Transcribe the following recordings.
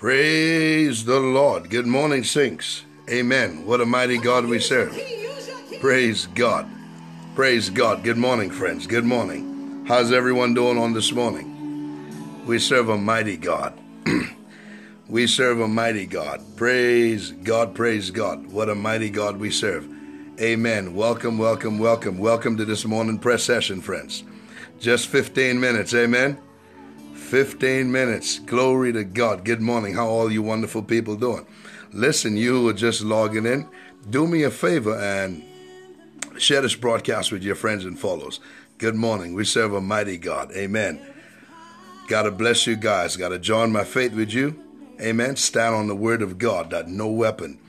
Praise the Lord. Good morning, Sinks. Amen. What a mighty God we serve. Praise God. Praise God. Good morning, friends. Good morning. How's everyone doing on this morning? We serve a mighty God. we serve a mighty God. Praise God. Praise God. What a mighty God we serve. Amen. Welcome, welcome, welcome. Welcome to this morning press session, friends. Just 15 minutes. Amen. 15 minutes. Glory to God. Good morning. How all you wonderful people doing? Listen, you are just logging in, do me a favor and share this broadcast with your friends and followers. Good morning. We serve a mighty God. Amen. Gotta bless you guys. Gotta join my faith with you. Amen. Stand on the word of God that no weapon,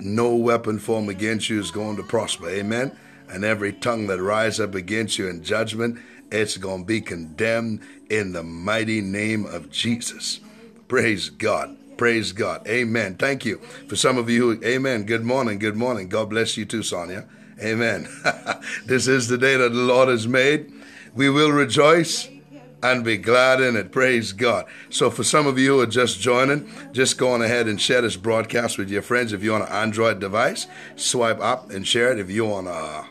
no weapon formed against you is going to prosper. Amen. And every tongue that rise up against you in judgment, it's going to be condemned in the mighty name of Jesus. Praise God. Praise God. Amen. Thank you. For some of you, amen. Good morning. Good morning. God bless you too, Sonia. Amen. this is the day that the Lord has made. We will rejoice and be glad in it. Praise God. So, for some of you who are just joining, just go on ahead and share this broadcast with your friends. If you're on an Android device, swipe up and share it. If you're on a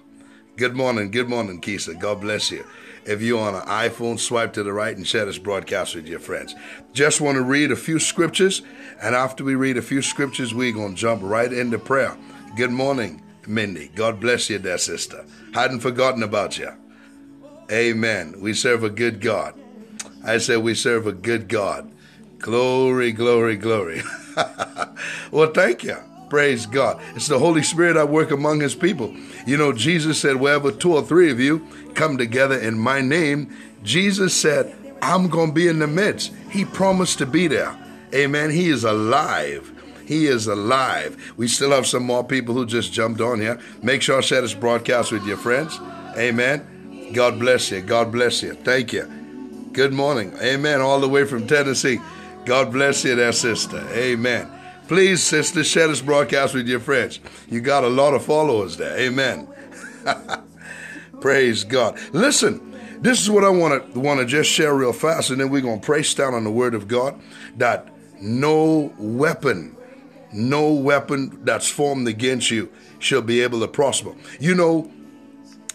good morning, good morning, Kisa. God bless you. If you're on an iPhone, swipe to the right and share this broadcast with your friends. Just want to read a few scriptures, and after we read a few scriptures, we're going to jump right into prayer. Good morning, Mindy. God bless you, dear sister. Hadn't forgotten about you. Amen. We serve a good God. I said we serve a good God. Glory, glory, glory. well, thank you. Praise God. It's the Holy Spirit at work among his people. You know, Jesus said, wherever two or three of you come together in my name, Jesus said, I'm going to be in the midst. He promised to be there. Amen. He is alive. He is alive. We still have some more people who just jumped on here. Make sure I share this broadcast with your friends. Amen. God bless you. God bless you. Thank you. Good morning. Amen. All the way from Tennessee. God bless you there, sister. Amen. Please, sister, share this broadcast with your friends. You got a lot of followers there. Amen. Praise God. Listen, this is what I want to want to just share real fast, and then we're gonna pray down on the Word of God that no weapon, no weapon that's formed against you shall be able to prosper. You know,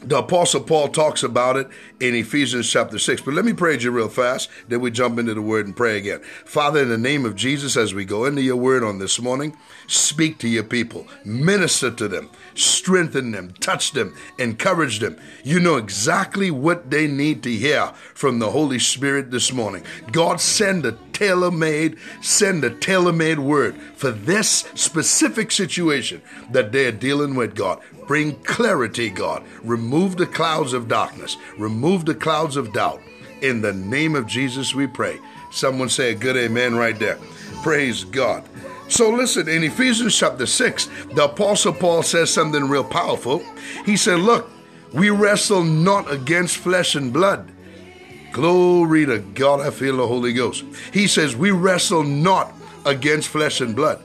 the Apostle Paul talks about it in Ephesians chapter 6. But let me pray you real fast, then we jump into the word and pray again. Father, in the name of Jesus, as we go into your word on this morning, speak to your people, minister to them, strengthen them, touch them, encourage them. You know exactly what they need to hear from the Holy Spirit this morning. God, send a tailor made, send a tailor made word for this specific situation that they're dealing with, God. Bring clarity, God. Remove the clouds of darkness. Remove the clouds of doubt. In the name of Jesus, we pray. Someone say a good amen right there. Praise God. So listen, in Ephesians chapter 6, the Apostle Paul says something real powerful. He said, Look, we wrestle not against flesh and blood. Glory to God, I feel the Holy Ghost. He says, We wrestle not against flesh and blood,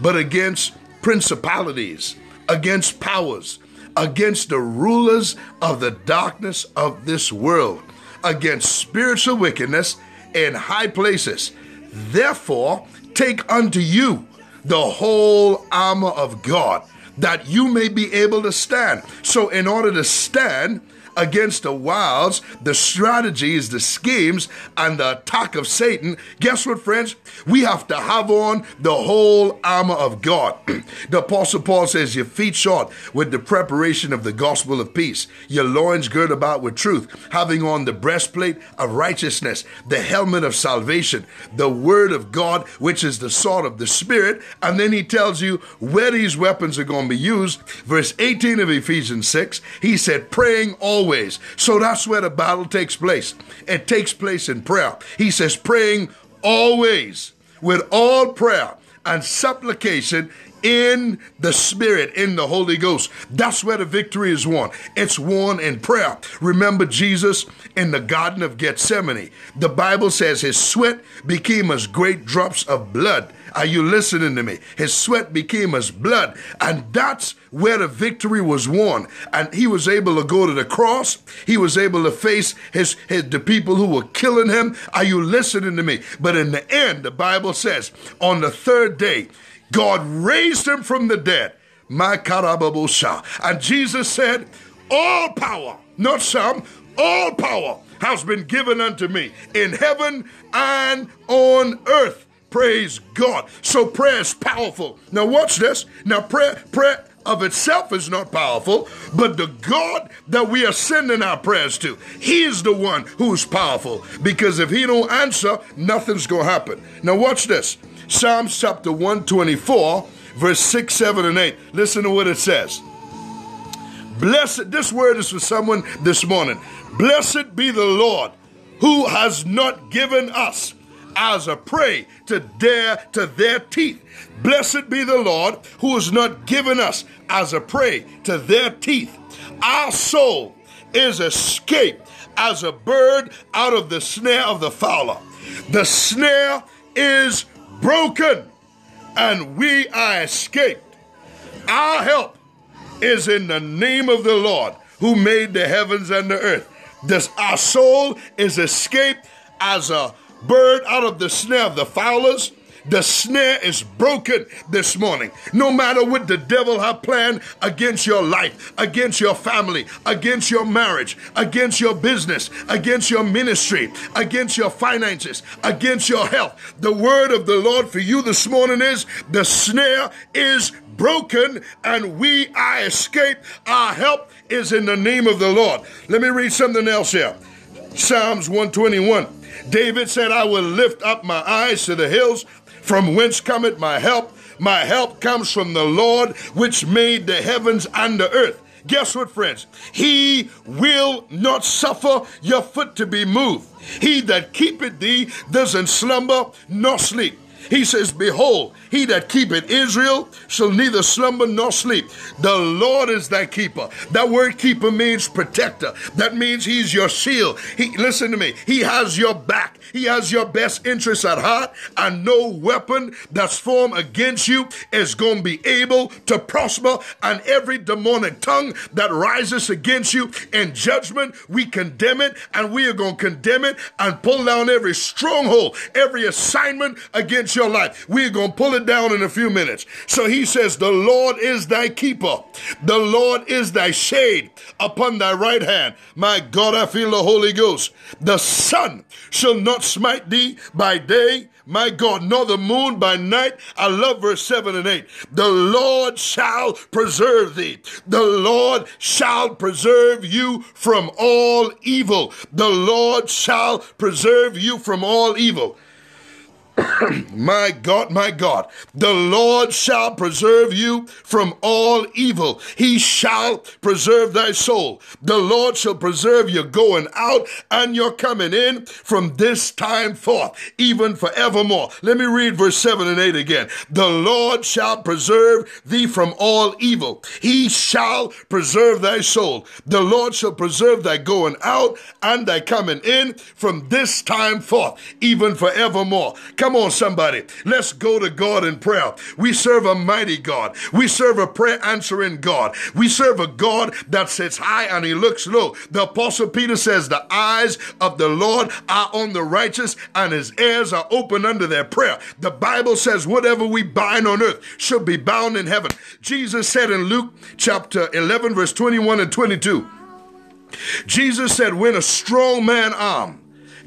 but against principalities against powers, against the rulers of the darkness of this world, against spiritual wickedness in high places. Therefore, take unto you the whole armor of God, that you may be able to stand. So, in order to stand, against the wiles, the strategies, the schemes, and the attack of Satan, guess what, friends? We have to have on the whole armor of God. the Apostle Paul says, Your feet shod with the preparation of the gospel of peace, your loins girt about with truth, having on the breastplate of righteousness, the helmet of salvation, the word of God, which is the sword of the Spirit. And then he tells you where these weapons are going to be used. Verse 18 of Ephesians 6, he said, Praying all always. So that's where the battle takes place. It takes place in prayer. He says, praying always with all prayer and supplication in the Spirit, in the Holy Ghost. That's where the victory is won. It's won in prayer. Remember Jesus in the Garden of Gethsemane. The Bible says his sweat became as great drops of blood. Are you listening to me? His sweat became as blood. And that's where the victory was won. And he was able to go to the cross. He was able to face his, his the people who were killing him. Are you listening to me? But in the end, the Bible says, on the third day, God raised him from the dead. My. And Jesus said, All power, not some, all power has been given unto me in heaven and on earth. Praise God. So prayer is powerful. Now watch this. Now prayer, prayer of itself is not powerful, but the God that we are sending our prayers to, He is the one who's powerful. Because if He don't answer, nothing's gonna happen. Now watch this. Psalms chapter 124, verse 6, 7, and 8. Listen to what it says. Blessed, this word is for someone this morning. Blessed be the Lord who has not given us as a prey to dare to their teeth. Blessed be the Lord who has not given us as a prey to their teeth. Our soul is escaped as a bird out of the snare of the fowler. The snare is broken and we are escaped. Our help is in the name of the Lord who made the heavens and the earth. This, our soul is escaped as a bird out of the snare of the fowlers. The snare is broken this morning. No matter what the devil have planned against your life, against your family, against your marriage, against your business, against your ministry, against your finances, against your health. The word of the Lord for you this morning is the snare is broken and we are escaped. Our help is in the name of the Lord. Let me read something else here. Psalms 121. David said, I will lift up my eyes to the hills from whence cometh my help? My help comes from the Lord, which made the heavens and the earth. Guess what, friends? He will not suffer your foot to be moved. He that keepeth thee doesn't slumber nor sleep. He says, Behold, he that keepeth Israel shall neither slumber nor sleep. The Lord is thy keeper. That word keeper means protector. That means he's your shield. He listen to me. He has your back. He has your best interests at heart, and no weapon that's formed against you is going to be able to prosper. And every demonic tongue that rises against you in judgment, we condemn it, and we are going to condemn it and pull down every stronghold, every assignment against your life. We're going to pull it down in a few minutes. So he says, The Lord is thy keeper, the Lord is thy shade upon thy right hand. My God, I feel the Holy Ghost. The sun shall not smite thee by day, my God, nor the moon by night. I love verse 7 and 8. The Lord shall preserve thee. The Lord shall preserve you from all evil. The Lord shall preserve you from all evil. my God, my God, the Lord shall preserve you from all evil. He shall preserve thy soul. The Lord shall preserve your going out and your coming in from this time forth, even forevermore. Let me read verse 7 and 8 again. The Lord shall preserve thee from all evil. He shall preserve thy soul. The Lord shall preserve thy going out and thy coming in from this time forth, even forevermore. Come on, somebody. Let's go to God in prayer. We serve a mighty God. We serve a prayer answering God. We serve a God that sits high and he looks low. The apostle Peter says the eyes of the Lord are on the righteous and his ears are open under their prayer. The Bible says whatever we bind on earth should be bound in heaven. Jesus said in Luke chapter 11 verse 21 and 22. Jesus said, when a strong man armed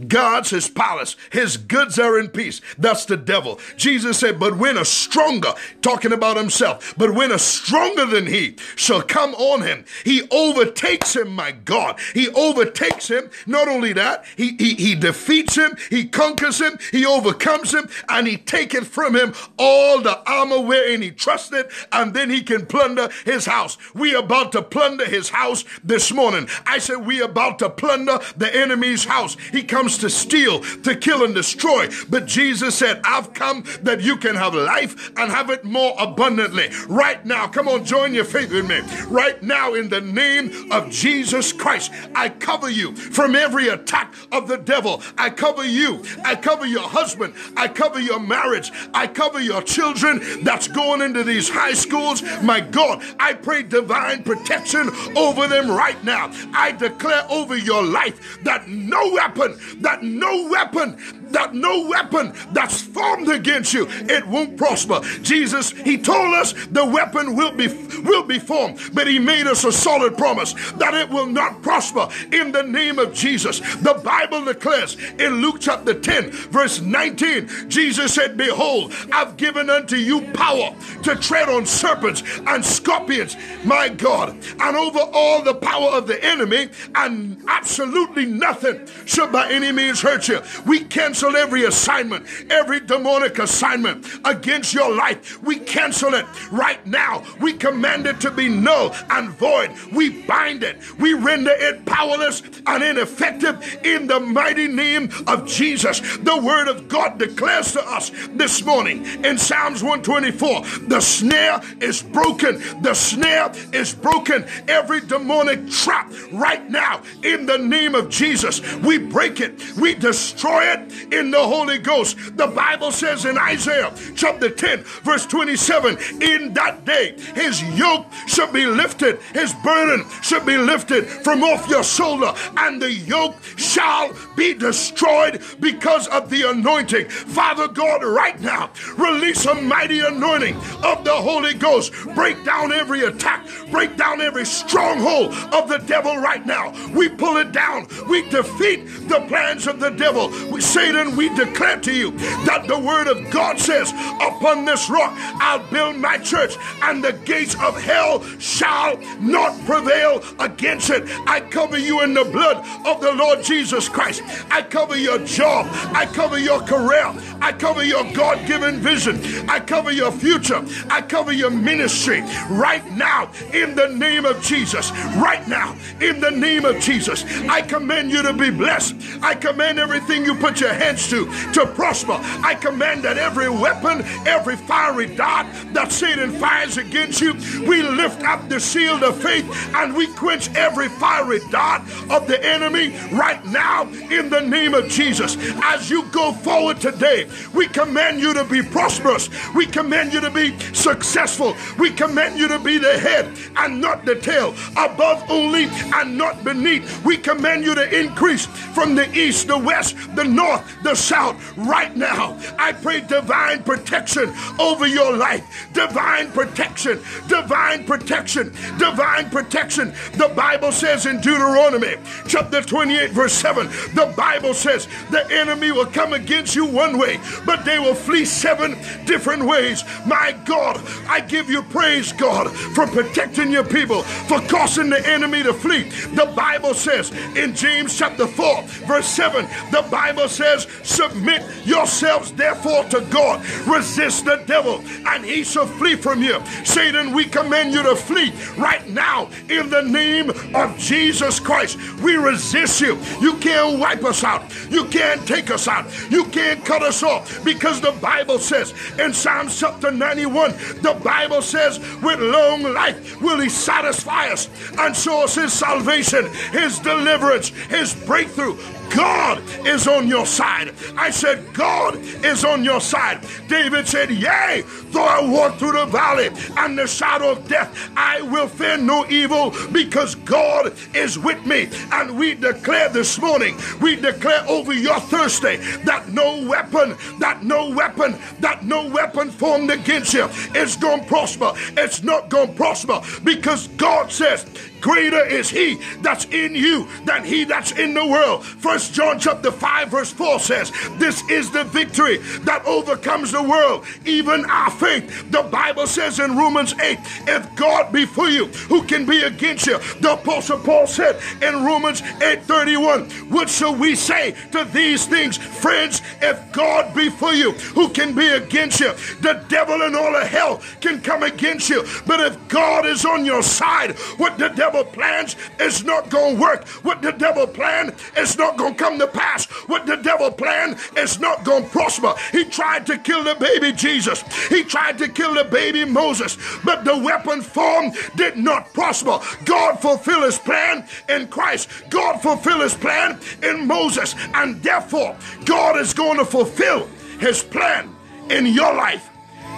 God's his palace. His goods are in peace. That's the devil. Jesus said, but when a stronger, talking about himself, but when a stronger than he shall come on him, he overtakes him, my God. He overtakes him. Not only that, he, he, he defeats him, he conquers him, he overcomes him, and he taketh from him all the armor wherein he trusted, and then he can plunder his house. We about to plunder his house this morning. I said, we about to plunder the enemy's house. He comes comes to steal, to kill, and destroy. But Jesus said, I've come that you can have life and have it more abundantly. Right now, come on, join your faith with me. Right now, in the name of Jesus Christ, I cover you from every attack of the devil. I cover you. I cover your husband. I cover your marriage. I cover your children that's going into these high schools. My God, I pray divine protection over them right now. I declare over your life that no weapon, that no weapon, that no weapon that's formed against you, it won't prosper. Jesus, He told us the weapon will be will be formed, but He made us a solid promise that it will not prosper in the name of Jesus. The Bible declares in Luke chapter 10, verse 19, Jesus said, Behold, I've given unto you power to tread on serpents and scorpions, my God, and over all the power of the enemy, and absolutely nothing shall by any means hurt you. We cancel every assignment, every demonic assignment against your life. We cancel it right now. We command it to be null and void. We bind it. We render it powerless and ineffective in the mighty name of Jesus. The word of God declares to us this morning in Psalms 124 the snare is broken. The snare is broken. Every demonic trap right now in the name of Jesus, we break it. We destroy it in the Holy Ghost. The Bible says in Isaiah chapter 10, verse 27 In that day, his yoke shall be lifted, his burden shall be lifted from off your shoulder, and the yoke shall be destroyed because of the anointing. Father God, right now, release a mighty anointing of the Holy Ghost. Break down every attack, break down every stronghold of the devil right now. We pull it down, we defeat the of the devil. We, Satan, we declare to you that the word of God says, Upon this rock I'll build my church, and the gates of hell shall not prevail against it. I cover you in the blood of the Lord Jesus Christ. I cover your job. I cover your career. I cover your God given vision. I cover your future. I cover your ministry right now in the name of Jesus. Right now in the name of Jesus. I command you to be blessed. I command everything you put your hands to to prosper. I command that every weapon, every fiery dart that Satan fires against you, we lift up the shield of faith and we quench every fiery dart of the enemy right now in the name of Jesus. As you go forward today, we command you to be prosperous. We command you to be successful. We command you to be the head and not the tail, above only and not beneath. We command you to increase from the east, the west, the north, the south. Right now, I pray divine protection over your life. Divine protection, divine protection, divine protection. The Bible says in Deuteronomy chapter 28, verse 7, the Bible says the enemy will come against you one way, but they will flee seven different ways. My God, I give you praise, God, for protecting your people, for causing the enemy to flee. The Bible says in James chapter 4, verse 7, the Bible says, Submit yourselves therefore to God, resist the devil, and he shall flee from you. Satan, we command you to flee right now in the name of Jesus Christ. We resist you. You can't wipe us out, you can't take us out, you can't cut us off because the Bible says in Psalm chapter 91, the Bible says, with long life will he satisfy us and show us his salvation, his deliverance, his breakthrough. God is on your side. I said, God is on your side. David said, Yea, though I walk through the valley and the shadow of death, I will fear no evil because God is with me. And we declare this morning, we declare over your Thursday that no weapon, that no weapon, that no weapon formed against you is going to prosper. It's not going to prosper because God says, Greater is he that's in you than he that's in the world. First John chapter 5, verse 4 says, This is the victory that overcomes the world, even our faith. The Bible says in Romans 8, if God be for you, who can be against you? The apostle Paul said in Romans 8:31, What shall we say to these things, friends? If God be for you, who can be against you? The devil and all of hell can come against you. But if God is on your side, what the devil devil plans is not going to work. What the devil plan is not going to come to pass. What the devil plan is not going to prosper. He tried to kill the baby Jesus. He tried to kill the baby Moses, but the weapon formed did not prosper. God fulfilled his plan in Christ. God fulfilled his plan in Moses. And therefore, God is going to fulfill his plan in your life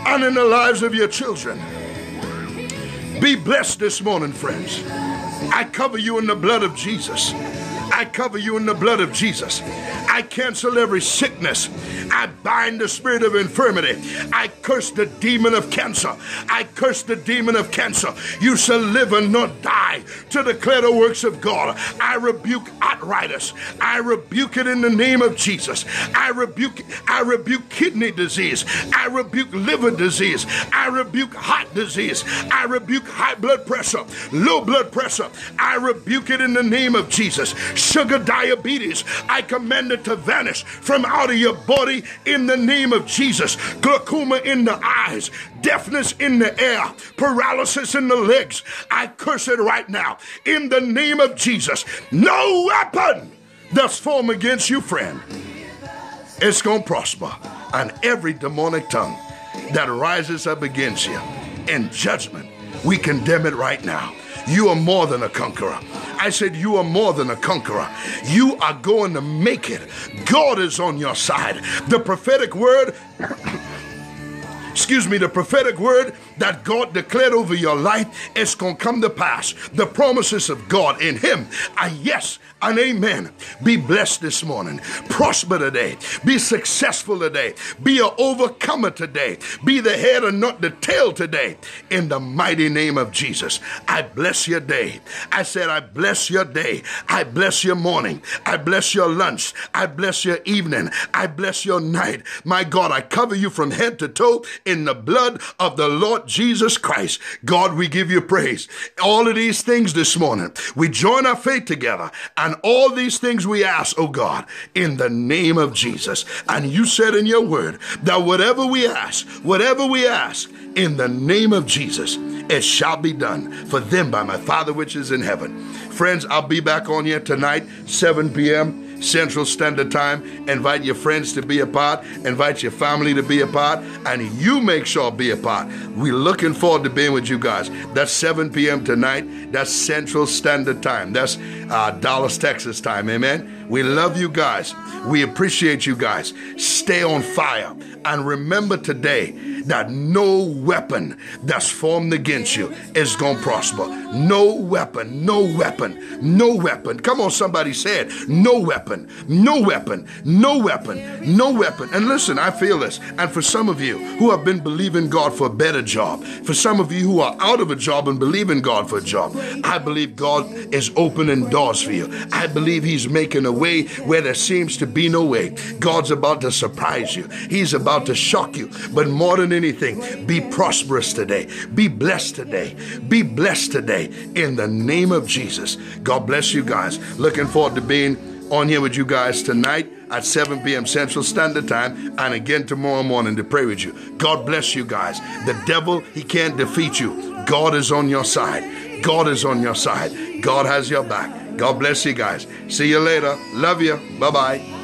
and in the lives of your children. Be blessed this morning, friends. I cover you in the blood of Jesus. I cover you in the blood of Jesus. I cancel every sickness. I bind the spirit of infirmity. I curse the demon of cancer. I curse the demon of cancer. You shall live and not die to declare the works of God. I rebuke arthritis. I rebuke it in the name of Jesus. I rebuke I rebuke kidney disease. I rebuke liver disease. I rebuke heart disease. I rebuke high blood pressure, low blood pressure. I rebuke it in the name of Jesus. Sugar diabetes. I command it to vanish from out of your body in the name of Jesus. Glaucoma in the eyes, deafness in the air, paralysis in the legs. I curse it right now in the name of Jesus. No weapon that's formed against you, friend, it's going to prosper. And every demonic tongue that rises up against you in judgment, we condemn it right now. You are more than a conqueror. I said, You are more than a conqueror. You are going to make it. God is on your side. The prophetic word. Excuse me, the prophetic word that God declared over your life is going to come to pass. The promises of God in Him are yes and amen. Be blessed this morning. Prosper today. Be successful today. Be an overcomer today. Be the head and not the tail today. In the mighty name of Jesus, I bless your day. I said, I bless your day. I bless your morning. I bless your lunch. I bless your evening. I bless your night. My God, I cover you from head to toe in the blood of the Lord Jesus Christ. God, we give you praise. All of these things this morning, we join our faith together. And all these things we ask, oh God, in the name of Jesus. And you said in your word that whatever we ask, whatever we ask, in the name of Jesus, it shall be done for them by my Father which is in heaven. Friends, I'll be back on here tonight, 7 p.m. Central Standard Time. Invite your friends to be a part, invite your family to be a part, and you make sure be a part. We're looking forward to being with you guys. That's 7 p.m. tonight. That's Central Standard Time. That's uh, Dallas, Texas time. Amen. We love you guys. We appreciate you guys. Stay on fire. And remember today that no weapon that's formed against you is going to prosper. No weapon, no weapon, no weapon. Come on, somebody said, no weapon, no weapon, no weapon, no weapon. And listen, I feel this. And for some of you who have been believing God for a better job, for some of you who are out of a job and believing God for a job, I believe God is opening doors for you. I believe He's making a way where there seems to be no way. God's about to surprise you, He's about to shock you. But more than anything, be prosperous today, be blessed today, be blessed today in the name of Jesus. God bless you guys. Looking forward to being on here with you guys tonight at 7 p.m. Central Standard Time and again tomorrow morning to pray with you. God bless you guys. The devil, he can't defeat you. God is on your side. God is on your side. God has your back. God bless you guys. See you later. Love you. Bye bye.